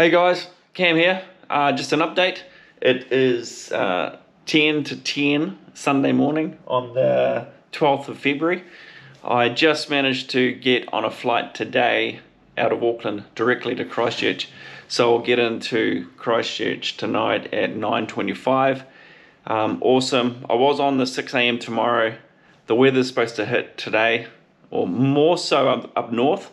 Hey guys, Cam here. Uh, just an update. It is uh, 10 to 10 Sunday morning on the 12th of February. I just managed to get on a flight today out of Auckland directly to Christchurch. So I'll get into Christchurch tonight at 9.25. Um, awesome. I was on the 6 a.m. tomorrow. The weather's supposed to hit today, or more so up, up north.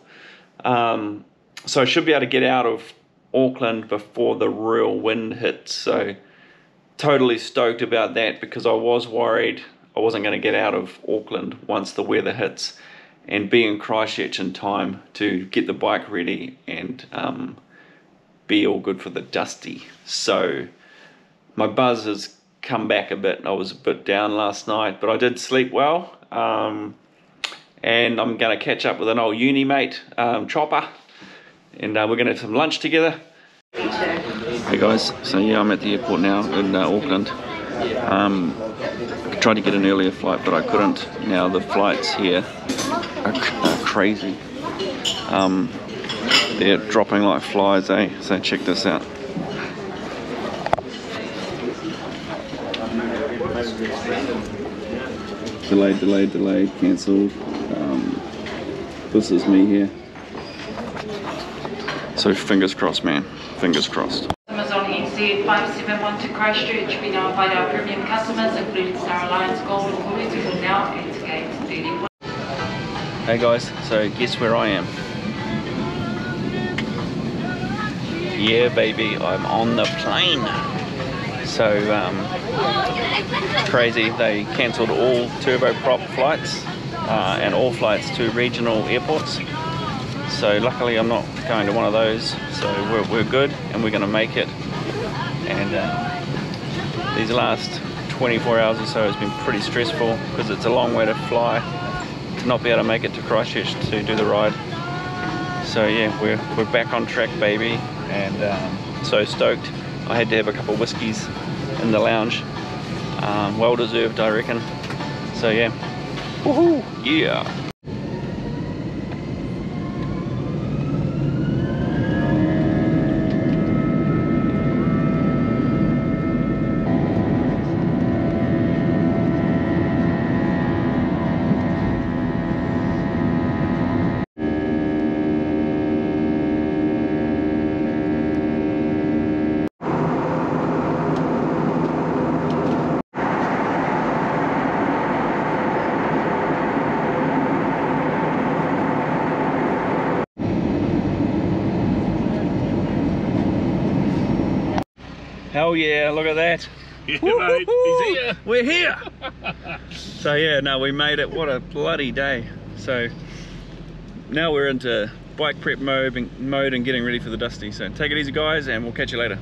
Um, so I should be able to get out of Auckland before the real wind hits. So totally stoked about that because I was worried I wasn't going to get out of Auckland once the weather hits and be in Christchurch in time to get the bike ready and um, be all good for the dusty. So my buzz has come back a bit. I was a bit down last night, but I did sleep well. Um, and I'm going to catch up with an old uni mate, um, Chopper, and uh, we're going to have some lunch together. Hey guys, so yeah, I'm at the airport now in uh, Auckland. Um, I tried to get an earlier flight, but I couldn't. Now the flights here are, are crazy. Um, they're dropping like flies, eh? So check this out. Delayed, delayed, delayed, cancelled. Um, this is me here. So fingers crossed, man. Fingers crossed. Customers on 571 to Christchurch, we now invite our premium customers, including Star Alliance Gold and who will now enter gate 31. Hey guys, so guess where I am? Yeah, baby, I'm on the plane. So, um, crazy, they cancelled all turboprop flights uh, and all flights to regional airports. So luckily I'm not going to one of those, so we're, we're good and we're gonna make it. And uh, these last 24 hours or so has been pretty stressful because it's a long way to fly to not be able to make it to Christchurch to do the ride. So yeah, we're, we're back on track baby and um, so stoked. I had to have a couple of whiskeys in the lounge. Um, well deserved I reckon. So yeah, woohoo, yeah. Hell yeah, look at that. Yeah, mate, he's here. We're here. so yeah, no, we made it. What a bloody day. So now we're into bike prep mode and, mode and getting ready for the dusty. So take it easy guys and we'll catch you later.